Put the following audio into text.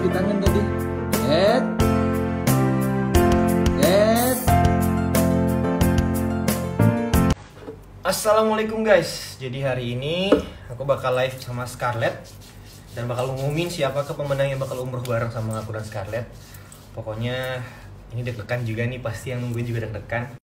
di tangan tadi. Head. Head. Assalamualaikum guys. Jadi hari ini aku bakal live sama Scarlett dan bakal ngumumin siapa ke pemenang yang bakal umroh bareng sama aku dan Scarlett. Pokoknya ini deg-degan juga nih. Pasti yang nungguin juga deg-degan.